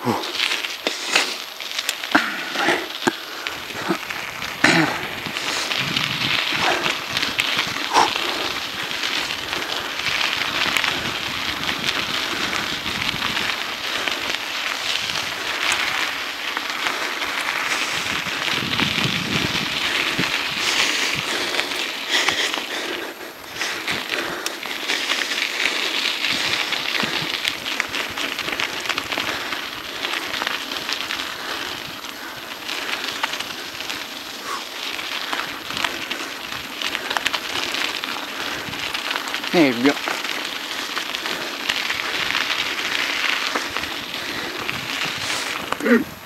Whew. nebbio mm.